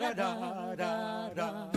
da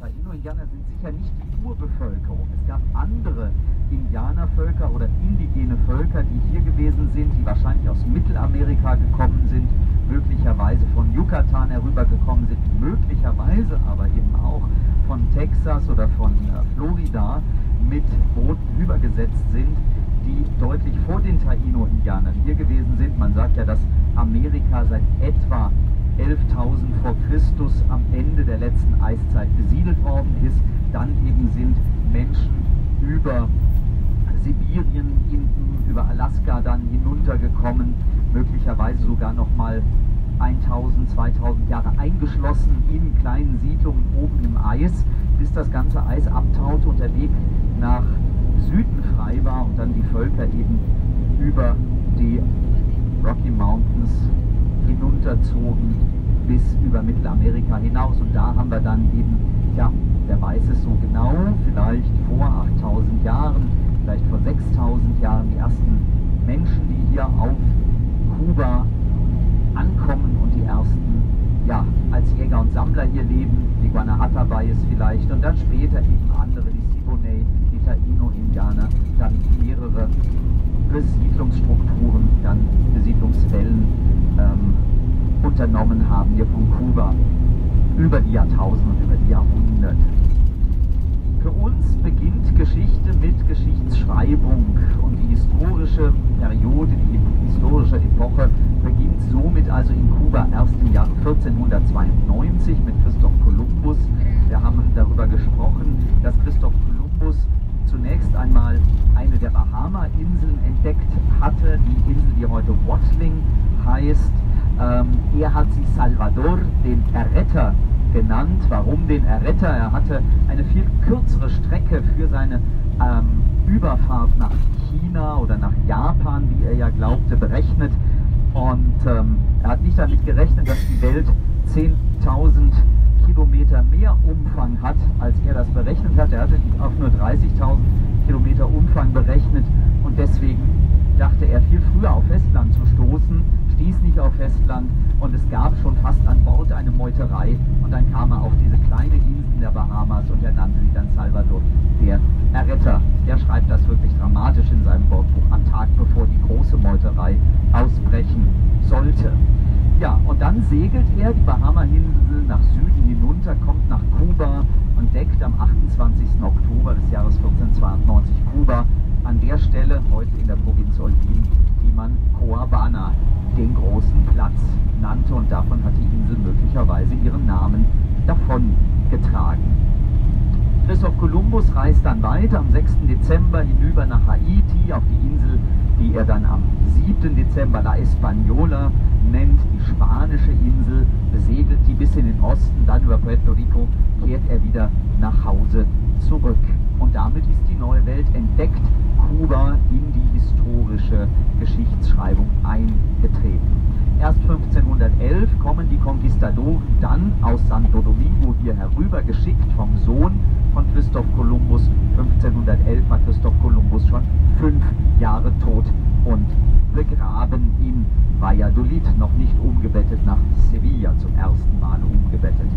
Taino-Indianer sind sicher nicht die Urbevölkerung. Es gab andere Indianervölker oder indigene Völker, die hier gewesen sind, die wahrscheinlich aus Mittelamerika gekommen sind, möglicherweise von Yucatan herübergekommen sind, möglicherweise aber eben auch von Texas oder von äh, Florida mit Booten übergesetzt sind, die deutlich vor den Taino-Indianern hier gewesen sind. Man sagt ja, dass Amerika seit etwa 11.000 vor Christus am Ende der letzten Eiszeit besiedelt worden ist. Dann eben sind Menschen über Sibirien, hinten über Alaska dann hinuntergekommen, möglicherweise sogar noch mal 1000, 2000 Jahre eingeschlossen in kleinen Siedlungen oben im Eis, bis das ganze Eis abtaut und der Weg nach Süden frei war und dann die Völker eben über die Rocky Mountains hinunterzogen bis über Mittelamerika hinaus. Und da haben wir dann eben, ja, wer weiß es so genau, vielleicht vor 8000 Jahren, vielleicht vor 6000 Jahren die ersten Menschen, die hier auf Kuba ankommen und die ersten, ja, als Jäger und Sammler hier leben, die Guanahatabais vielleicht und dann später eben andere, die Siboney, die Taino-Indianer, dann mehrere Besiedlungsstrukturen, dann Besiedlungswellen ähm, unternommen haben hier von Kuba über die Jahrtausende und über die Jahrhunderte. Für uns beginnt Geschichte mit Geschichtsschreibung und die historische Periode, die historische Epoche beginnt somit also in Kuba erst im Jahr 1492 mit Christoph Kolumbus. Wir haben darüber gesprochen, dass Christoph Kolumbus zunächst einmal eine der Bahama-Inseln entdeckt hatte, die Insel, die heute Watling heißt. Ähm, er hat sie Salvador, den Erretter, genannt. Warum den Erretter? Er hatte eine viel kürzere Strecke für seine ähm, Überfahrt nach China oder nach Japan, wie er ja glaubte, berechnet. Und ähm, er hat nicht damit gerechnet, dass die Welt 10.000 Kilometer mehr Umfang hat, als er das berechnet hat. Er hatte auf nur 30.000 Kilometer Umfang berechnet und deswegen dachte er viel früher auf Festland zu stoßen, nicht auf Festland und es gab schon fast an Bord eine Meuterei und dann kam er auf diese kleine Insel der Bahamas und er nannte sie dann Salvador, der Erretter. Der schreibt das wirklich dramatisch in seinem Wortbuch am Tag, bevor die große Meuterei ausbrechen sollte. Ja, und dann segelt er die Bahama-Insel nach Süden hinunter, kommt nach Kuba und deckt am 28. Oktober des Jahres 1492 Kuba an der Stelle, heute in der Provinz Holguin, die man Coabana, den großen Platz, nannte und davon hat die Insel möglicherweise ihren Namen davon getragen. Christoph Kolumbus reist dann weiter am 6. Dezember hinüber nach Haiti auf die Insel, die er dann am 7. Dezember La Española nennt, die spanische Insel, besegelt die bis in den Osten, dann über Puerto Rico kehrt er wieder nach Hause zurück. Und damit ist die neue Welt entdeckt, Kuba in die historische Geschichtsschreibung eingetreten. Erst 1511 kommen die Konquistadoren dann aus Santo Domingo hier herüber, geschickt vom Sohn von Christoph Kolumbus. 1511 war Christoph Kolumbus schon fünf Jahre tot und begraben in Valladolid, noch nicht umgebettet nach Sevilla, zum ersten Mal umgebettet.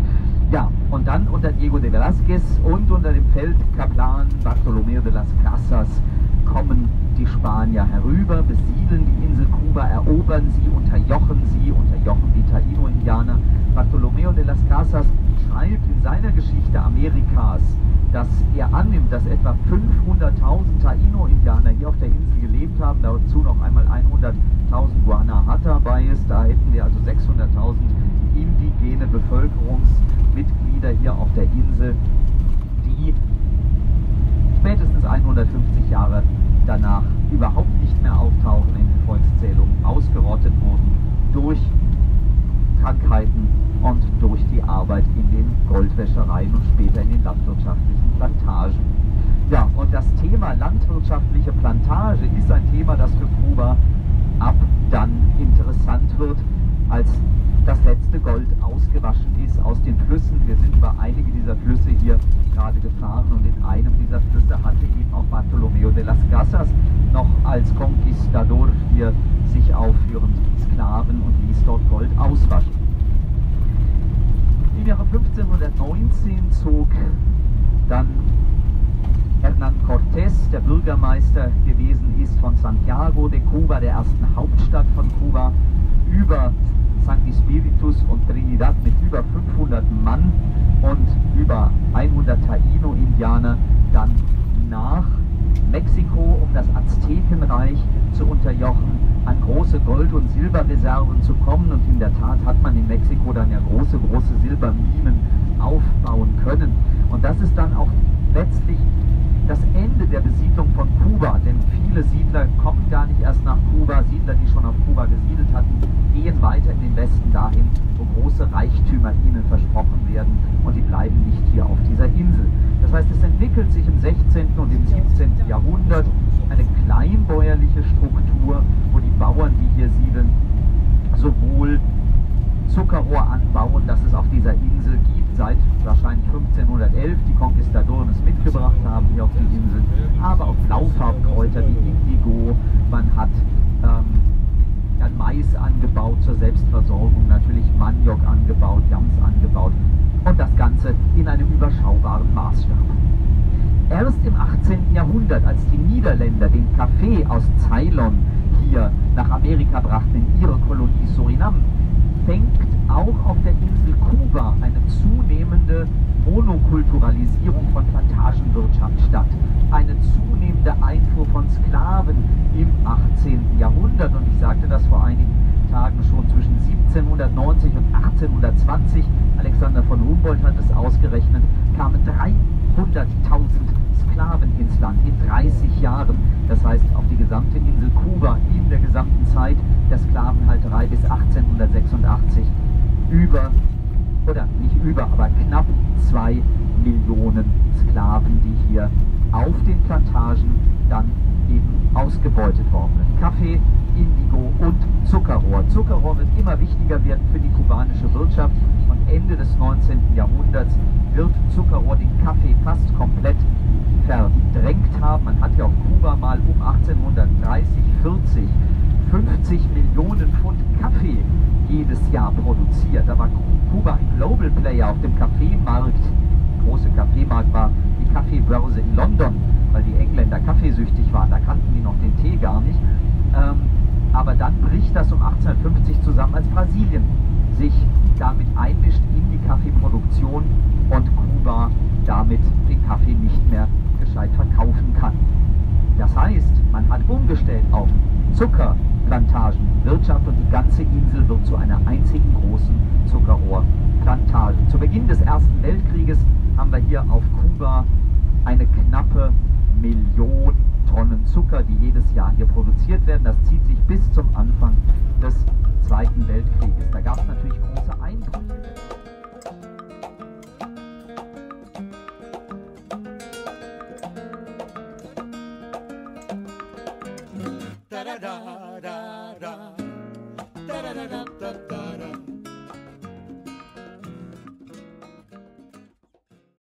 Und dann unter Diego de Velázquez und unter dem Feldkaplan Bartolomeo de las Casas kommen die Spanier herüber, besiedeln die Insel Kuba, erobern sie, unterjochen sie, unterjochen die Taino-Indianer. Bartolomeo de las Casas schreibt in seiner Geschichte Amerikas, dass er annimmt, dass etwa 500.000 Taino-Indianer hier auf der Insel gelebt haben, dazu noch einmal 100.000 Guanahatabais, da hätten wir also 600.000 indigene Bevölkerungsmitglieder hier auf der Insel, die spätestens 150 Jahre danach überhaupt nicht mehr auftauchen in den Volkszählungen, ausgerottet wurden durch Krankheiten und durch die Arbeit in den Goldwäschereien und später in den landwirtschaftlichen Plantagen. Ja, und das Thema landwirtschaftliche Plantage ist ein Thema, das für Kuba ab dann interessant wird, als das letzte Gold ausgewaschen ist aus den Flüssen. Wir sind über einige dieser Flüsse hier gerade gefahren und in einem dieser Flüsse hatte eben auch Bartolomeo de las Casas noch als Conquistador hier sich aufführend Sklaven und ließ dort Gold auswaschen. Im Jahre 1519 zog dann Hernán Cortés, der Bürgermeister gewesen ist von Santiago de Cuba, der ersten Hauptstadt von Kuba, über Santi Spiritus und Trinidad mit über 500 Mann und über 100 Taino-Indianer dann nach Mexiko, um das Aztekenreich zu unterjochen, an große Gold- und Silberreserven zu kommen. Und in der Tat hat man in Mexiko dann ja große, große Silberminen aufbauen können. Und das ist dann auch letztlich das Ende der Besiedlung von Kuba, denn viele Siedler kommen gar nicht erst nach Kuba, Siedler, die schon auf Kuba gesiedelt hatten, gehen weiter in den Westen dahin, wo große Reichtümer ihnen versprochen werden und die bleiben nicht hier auf dieser Insel. Das heißt, es entwickelt sich im 16. und im 17. Jahrhundert eine kleinbäuerliche Struktur, wo die Bauern, die hier siedeln, sowohl Zuckerrohr anbauen, das es auf dieser Insel gibt, seit wahrscheinlich 1511 die Konquistadoren es mitgebracht haben hier auf die Insel, aber auch Blaufarbkräuter wie Indigo, man hat ähm, dann Mais angebaut zur Selbstversorgung, natürlich Maniok angebaut, Jams angebaut und das Ganze in einem überschaubaren Maßstab. Erst im 18. Jahrhundert, als die Niederländer den Kaffee aus Ceylon hier nach Amerika brachten, in ihre Kolonie Surinam, fängt auch auf der Insel Kuba eine zunehmende Monokulturalisierung von Plantagenwirtschaft statt. Eine zunehmende Einfuhr von Sklaven im 18. Jahrhundert. Und ich sagte das vor einigen Tagen schon zwischen 1790 und 1820. Alexander von Humboldt hat es ausgerechnet, kamen 300.000 Sklaven ins Land in 30 Jahren. Das heißt, auf die gesamte Insel Kuba in der gesamten Zeit der Sklavenhalterei bis 1886 über, oder nicht über, aber knapp zwei Millionen Sklaven, die hier auf den Plantagen dann eben ausgebeutet worden sind. Kaffee, Indigo und Zuckerrohr. Zuckerrohr wird immer wichtiger werden für die kubanische Wirtschaft und Ende des 19. Jahrhunderts wird Zuckerrohr den Kaffee fast komplett verdrängt haben. Man hat ja auf Kuba mal um 1830, 40 50 Millionen Pfund Kaffee jedes Jahr produziert. Da war Kuba ein Global Player auf dem Kaffeemarkt. Der große Kaffeemarkt war die Kaffeebörse in London, weil die Engländer kaffeesüchtig waren. Da kannten die noch den Tee gar nicht. Ähm, aber dann bricht das um 1850 zusammen, als Brasilien sich damit einmischt in die Kaffeeproduktion und Kuba damit den Kaffee nicht mehr gescheit verkaufen kann. Das heißt, man hat umgestellt auf Zuckerplantagenwirtschaft und die ganze Insel wird zu einer einzigen großen Zuckerrohrplantage. Zu Beginn des Ersten Weltkrieges haben wir hier auf Kuba eine knappe Million Tonnen Zucker, die jedes Jahr hier produziert werden. Das zieht sich bis zum Anfang des Zweiten Weltkrieges. Da gab es natürlich große Einbrüche. Da, da, da.